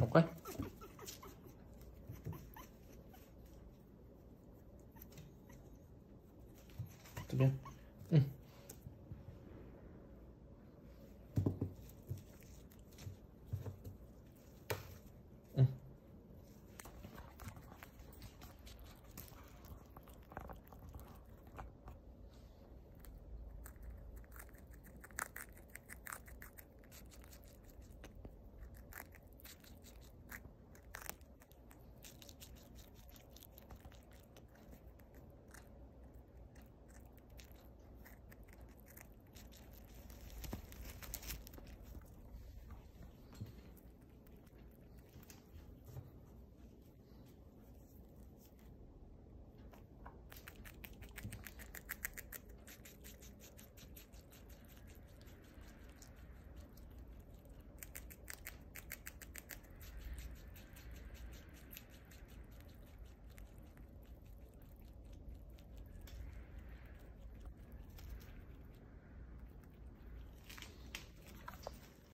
好乖这边嗯